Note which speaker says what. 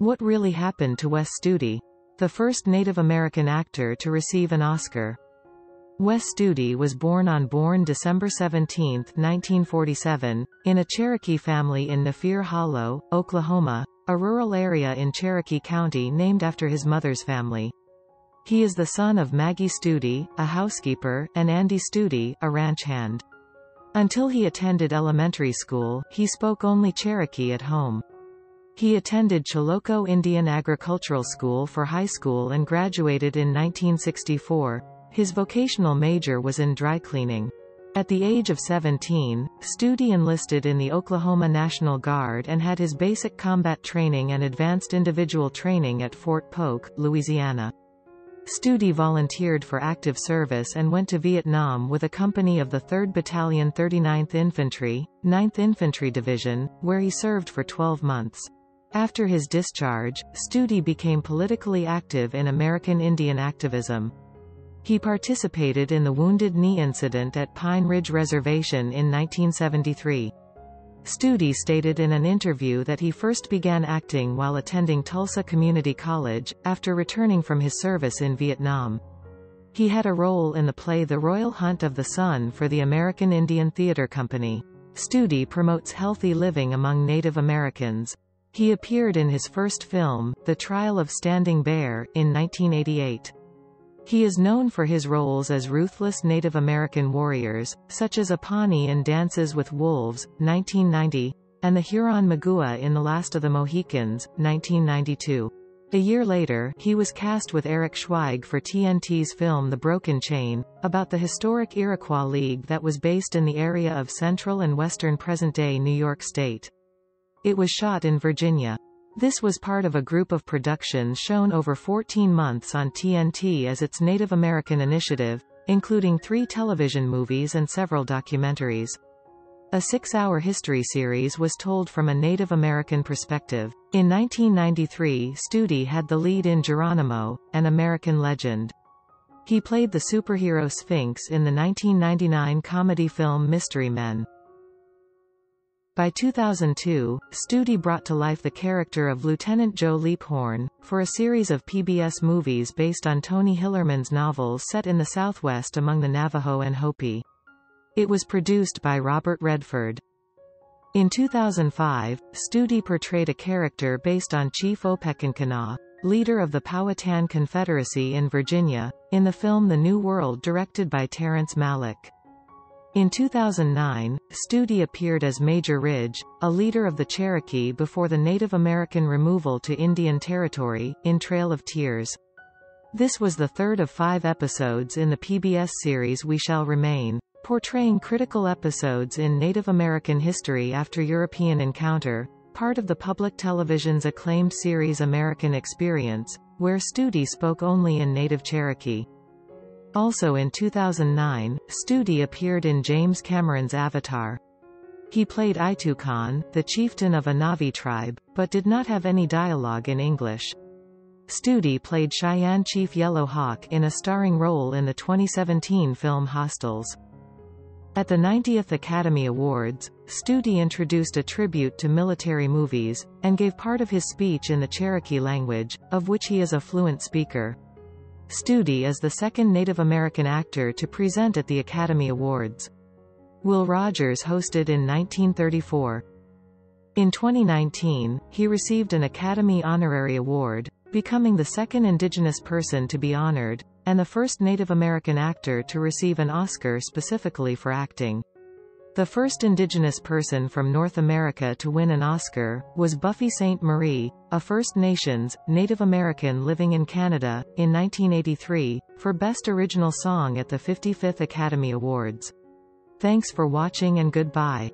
Speaker 1: What really happened to Wes Studi? The first Native American actor to receive an Oscar. Wes Studi was born on born December 17, 1947, in a Cherokee family in Nofire Hollow, Oklahoma, a rural area in Cherokee County named after his mother's family. He is the son of Maggie Studi, a housekeeper, and Andy Studi, a ranch hand. Until he attended elementary school, he spoke only Cherokee at home. He attended Chilocco Indian Agricultural School for high school and graduated in 1964. His vocational major was in dry cleaning. At the age of 17, Studi enlisted in the Oklahoma National Guard and had his basic combat training and advanced individual training at Fort Polk, Louisiana. Studi volunteered for active service and went to Vietnam with a company of the 3rd Battalion 39th Infantry, 9th Infantry Division, where he served for 12 months. After his discharge, Studi became politically active in American Indian activism. He participated in the Wounded Knee incident at Pine Ridge Reservation in 1973. Studi stated in an interview that he first began acting while attending Tulsa Community College, after returning from his service in Vietnam. He had a role in the play The Royal Hunt of the Sun for the American Indian Theater Company. Studi promotes healthy living among Native Americans. He appeared in his first film, The Trial of Standing Bear, in 1988. He is known for his roles as ruthless Native American warriors, such as a Pawnee in Dances with Wolves, 1990, and the Huron Magua in The Last of the Mohicans, 1992. A year later, he was cast with Eric Schweig for TNT's film The Broken Chain, about the historic Iroquois League that was based in the area of central and western present-day New York State. It was shot in Virginia. This was part of a group of productions shown over 14 months on TNT as its Native American initiative, including three television movies and several documentaries. A six-hour history series was told from a Native American perspective. In 1993 Studi had the lead in Geronimo, an American legend. He played the superhero Sphinx in the 1999 comedy film Mystery Men. By 2002, Studi brought to life the character of Lieutenant Joe Leaphorn, for a series of PBS movies based on Tony Hillerman's novels set in the Southwest among the Navajo and Hopi. It was produced by Robert Redford. In 2005, Studi portrayed a character based on Chief Opechancanough, leader of the Powhatan Confederacy in Virginia, in the film The New World directed by Terrence Malick. In 2009, Studi appeared as Major Ridge, a leader of the Cherokee before the Native American removal to Indian Territory, in Trail of Tears. This was the third of five episodes in the PBS series We Shall Remain, portraying critical episodes in Native American history after European encounter, part of the public television's acclaimed series American Experience, where Studi spoke only in Native Cherokee. Also in 2009, Studi appeared in James Cameron's Avatar. He played Eytukan, the chieftain of a Na'vi tribe, but did not have any dialogue in English. Studi played Cheyenne Chief Yellow Hawk in a starring role in the 2017 film Hostiles. At the 90th Academy Awards, Studi introduced a tribute to military movies, and gave part of his speech in the Cherokee language, of which he is a fluent speaker. Studi is the second Native American actor to present at the Academy Awards. Will Rogers hosted in 1934. In 2019, he received an Academy Honorary Award, becoming the second Indigenous person to be honored, and the first Native American actor to receive an Oscar specifically for acting. The first Indigenous person from North America to win an Oscar, was Buffy Sainte-Marie, a First Nations, Native American living in Canada, in 1983, for Best Original Song at the 55th Academy Awards. Thanks for watching and goodbye.